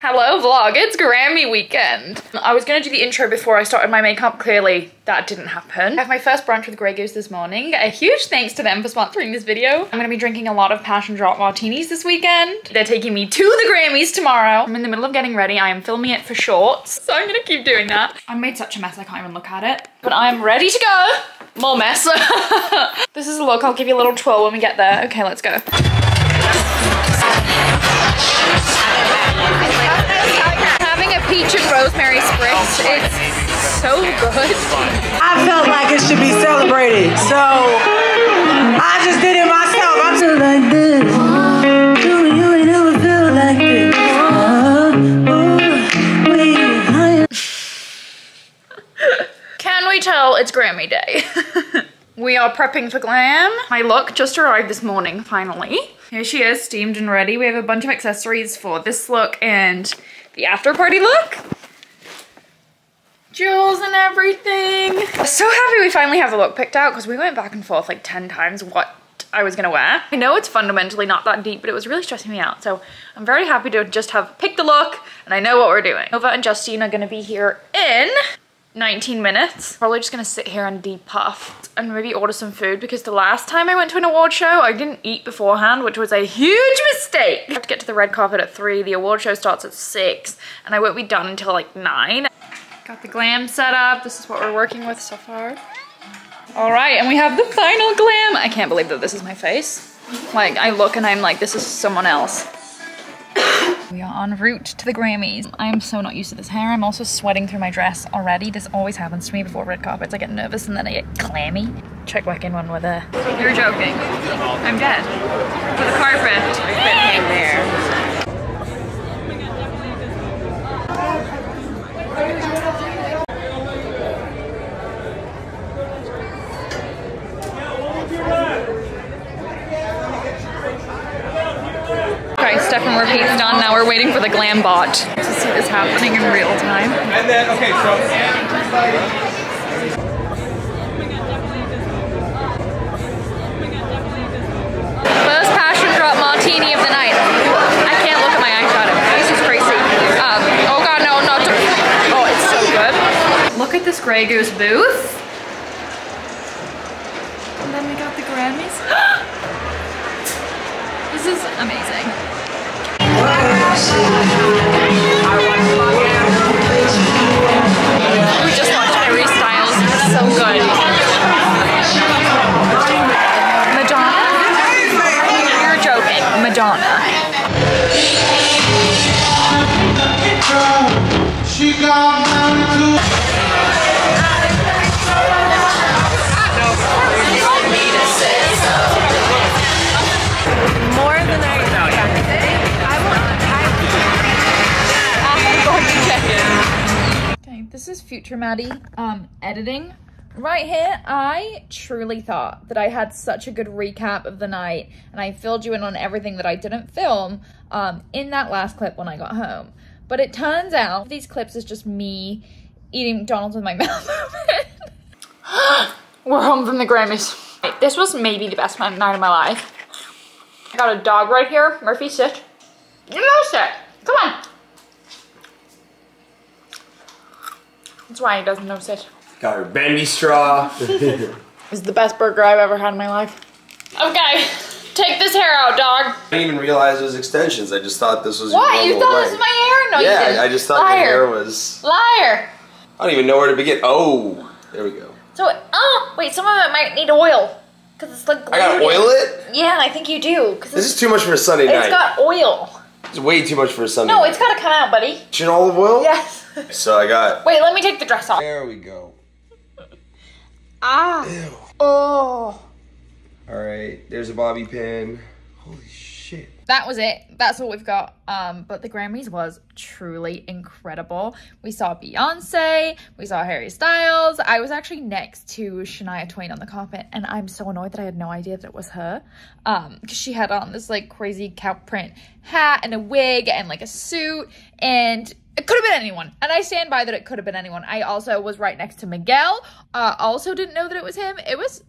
Hello vlog, it's Grammy weekend. I was gonna do the intro before I started my makeup, clearly that didn't happen. I have my first brunch with Grey Goose this morning. A huge thanks to them for sponsoring this video. I'm gonna be drinking a lot of passion drop martinis this weekend. They're taking me to the Grammys tomorrow. I'm in the middle of getting ready. I am filming it for shorts, so I'm gonna keep doing that. I made such a mess I can't even look at it. But I'm ready to go. More mess. this is a look, I'll give you a little twirl when we get there. Okay, let's go. Rosemary spritz, it's so good. I felt like it should be celebrated, so I just did it myself. I'm just like this. Do you ain't ever feel like this? Oh, oh I- Can we tell it's Grammy Day? we are prepping for glam. My look just arrived this morning, finally. Here she is, steamed and ready. We have a bunch of accessories for this look and the after party look. Jewels and everything. So happy we finally have the look picked out because we went back and forth like 10 times what I was gonna wear. I know it's fundamentally not that deep, but it was really stressing me out. So I'm very happy to just have picked the look and I know what we're doing. Nova and Justine are gonna be here in 19 minutes. Probably just gonna sit here and depuff and maybe order some food because the last time I went to an award show, I didn't eat beforehand, which was a huge mistake. I have to get to the red carpet at three. The award show starts at six and I won't be done until like nine. Got the glam set up. This is what we're working with so far. All right, and we have the final glam. I can't believe that this is my face. Like, I look and I'm like, this is someone else. We are en route to the Grammys. I am so not used to this hair. I'm also sweating through my dress already. This always happens to me before red carpets. I get nervous and then I get clammy. Check back in when we're there. You're joking. I'm dead. For the carpet. hang there. Step and repeat's done. Now we're waiting for the glam bot to see this happening in real time. And then, okay, so. First passion drop martini of the night. I can't look at my eyeshadow. This is crazy. Um, oh god, no, not. Oh, it's so good. Look at this Grey Goose booth. And then we got the Grammys. this is amazing. Madonna. She got down to. More than I Okay, this is Future Maddie um, editing. Right here, I truly thought that I had such a good recap of the night and I filled you in on everything that I didn't film um, in that last clip when I got home. But it turns out these clips is just me eating McDonald's with my mouth open. We're home from the Grammys. This was maybe the best night of my life. I got a dog right here. Murphy, sit. You know, sit. Come on. That's why he doesn't know sit. Got her bendy straw. It's the best burger I've ever had in my life. Okay, take this hair out, dog. I didn't even realize it was extensions. I just thought this was What? You normal thought this was my hair? No, you Yeah, didn't. I just thought Liar. your hair was. Liar. I don't even know where to begin. Oh, there we go. So, oh, wait, some of it might need oil. Because it's like I gotta oil it. Yeah, I think you do. Because This is too much for a Sunday it's night. It's got oil. it's way too much for a Sunday No, night. it's gotta come out, buddy. Russian olive oil. Yes. So I got. wait, let me take the dress off. There we go. Ah. Ew. Oh. All right, there's a bobby pin. Holy shit. that was it. That's all we've got. Um, but the Grammys was truly incredible. We saw Beyonce, we saw Harry Styles. I was actually next to Shania Twain on the carpet, and I'm so annoyed that I had no idea that it was her. Um, because she had on this like crazy cow print hat and a wig and like a suit, and it could have been anyone. And I stand by that it could have been anyone. I also was right next to Miguel. Uh, also didn't know that it was him. It was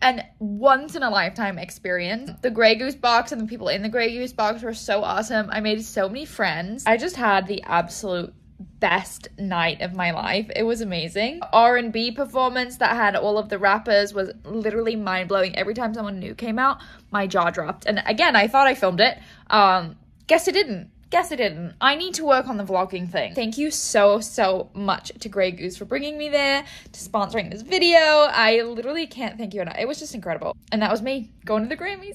an once in a lifetime experience. The Grey Goose box and the people in the Grey Goose box were so awesome. I made so many friends. I just had the absolute best night of my life. It was amazing. R&B performance that had all of the rappers was literally mind-blowing. Every time someone new came out, my jaw dropped. And again, I thought I filmed it. Um guess it didn't. Guess I didn't. I need to work on the vlogging thing. Thank you so, so much to Grey Goose for bringing me there, to sponsoring this video. I literally can't thank you enough. It was just incredible. And that was me going to the Grammys.